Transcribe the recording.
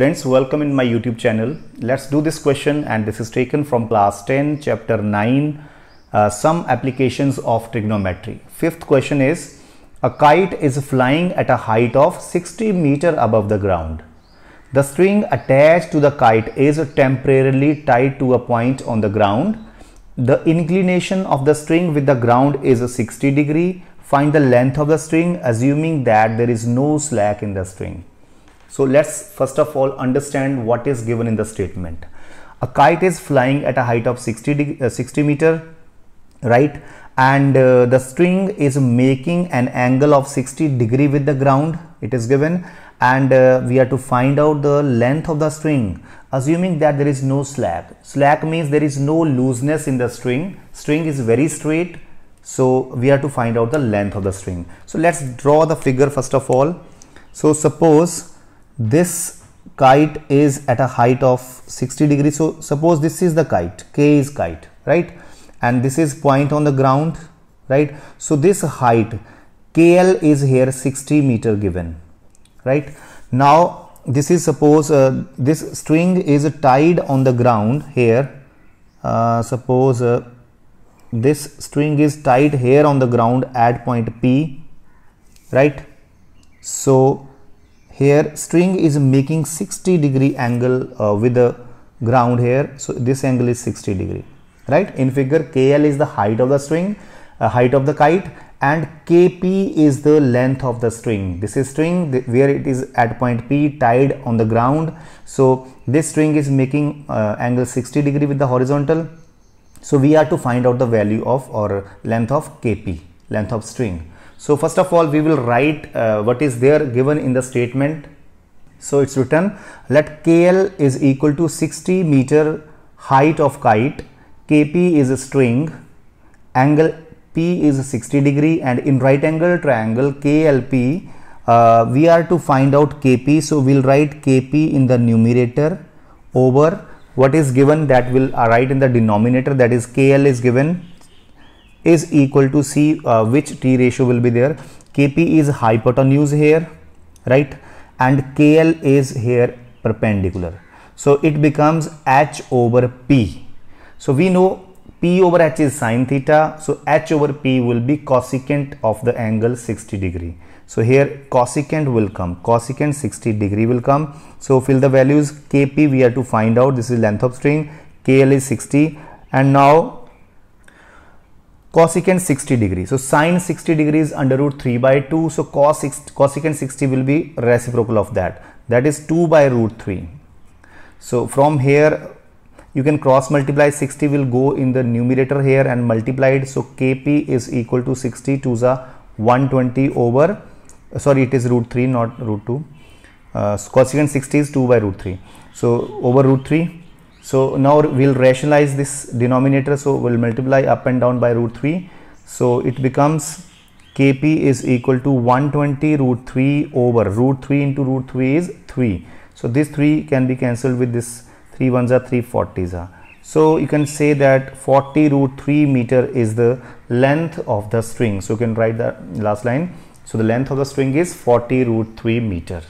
students welcome in my youtube channel. Let's do this question and this is taken from class 10 chapter 9 uh, some applications of trigonometry. Fifth question is a kite is flying at a height of 60 meter above the ground. The string attached to the kite is temporarily tied to a point on the ground. The inclination of the string with the ground is 60 degree. Find the length of the string assuming that there is no slack in the string so let's first of all understand what is given in the statement. A kite is flying at a height of 60, uh, 60 meter, right? And uh, the string is making an angle of 60 degree with the ground. It is given and uh, we are to find out the length of the string assuming that there is no slack. Slack means there is no looseness in the string. String is very straight. So we are to find out the length of the string. So let's draw the figure first of all. So suppose this kite is at a height of 60 degrees. So suppose this is the kite k is kite right? And this is point on the ground right? So this height kl is here 60 meter given right? Now this is suppose uh, this string is tied on the ground here. Uh, suppose uh, this string is tied here on the ground at point p right? So here string is making 60 degree angle uh, with the ground here. So this angle is 60 degree right? In figure kl is the height of the string uh, height of the kite and kp is the length of the string. This is string where it is at point p tied on the ground. So this string is making uh, angle 60 degree with the horizontal. So we are to find out the value of or length of kp length of string so first of all, we will write uh, what is there given in the statement. So it's written let KL is equal to 60 meter height of kite, KP is a string, angle P is 60 degree and in right angle triangle KLP uh, we are to find out KP. So we'll write KP in the numerator over what is given that will write in the denominator that is KL is given is equal to see uh, which t ratio will be there? Kp is hypotenuse here right? And kl is here perpendicular. So it becomes h over p. So we know p over h is sine theta. So h over p will be cosecant of the angle 60 degree. So here cosecant will come. Cosecant 60 degree will come. So fill the values. Kp we have to find out. This is length of string. Kl is 60 and now cosecant 60 degree. So sine 60 degrees under root 3 by 2. So cos cosecant 60 will be reciprocal of that. That is 2 by root 3. So from here you can cross multiply 60 will go in the numerator here and multiplied. So kp is equal to 60 to the 120 over sorry it is root 3 not root 2. Uh, cosecant 60 is 2 by root 3. So over root 3 so now we'll rationalize this denominator. So we'll multiply up and down by root 3. So it becomes Kp is equal to 120 root 3 over root 3 into root 3 is 3. So this 3 can be cancelled with this 3 ones are 3 40s are. So you can say that 40 root 3 meter is the length of the string. So you can write the last line. So the length of the string is 40 root 3 meter.